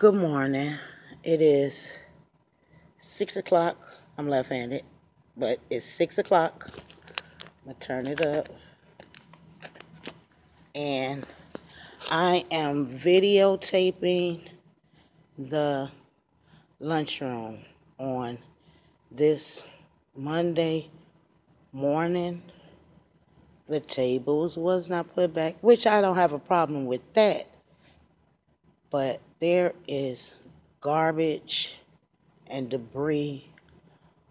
Good morning. It is six o'clock. I'm left-handed, but it's six o'clock. I'm gonna turn it up. And I am videotaping the lunchroom on this Monday morning. The tables was not put back, which I don't have a problem with that. But there is garbage and debris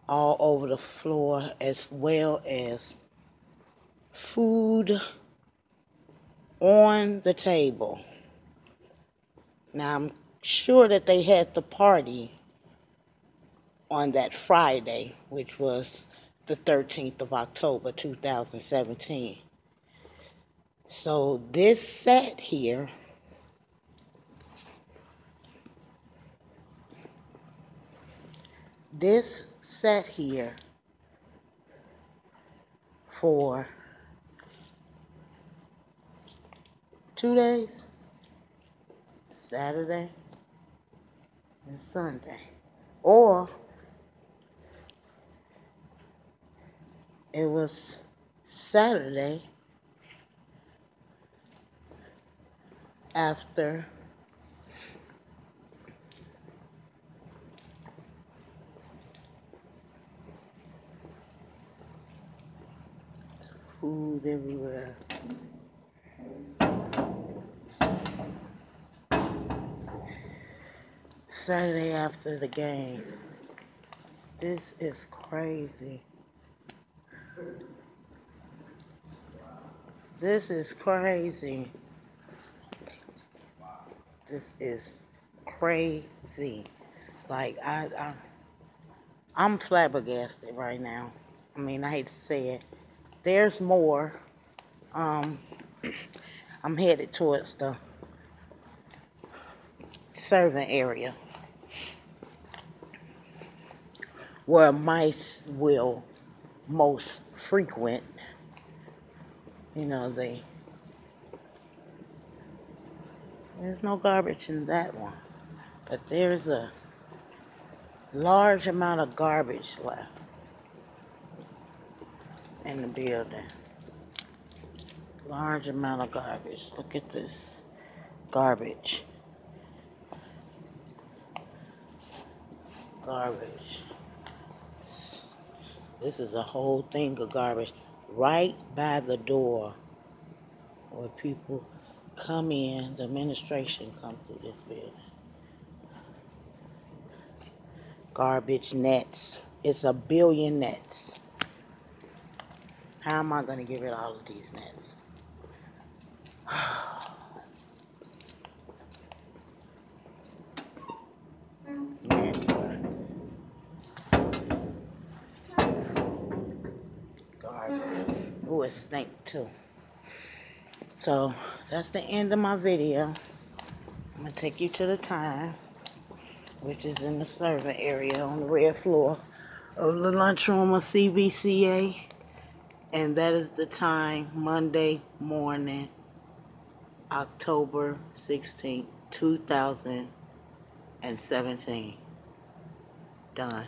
all over the floor as well as food on the table. Now I'm sure that they had the party on that Friday, which was the 13th of October 2017. So this set here this set here for two days Saturday and Sunday. Or it was Saturday after food everywhere. Saturday after the game. This is crazy. This is crazy. This is crazy. Like I, I I'm flabbergasted right now. I mean, I hate to say it. There's more. Um, I'm headed towards the serving area where mice will most frequent. You know, they there's no garbage in that one, but there's a large amount of garbage left in the building. Large amount of garbage. Look at this garbage. Garbage. This is a whole thing of garbage right by the door where people come in, the administration come through this building. Garbage nets. It's a billion nets. How am I going to get rid of all of these nets? nets. Garbage. Ooh, it stink too. So, that's the end of my video. I'm going to take you to the time, which is in the servant area on the red floor of the lunchroom of CBCA. And that is the time, Monday morning, October 16, 2017. Done.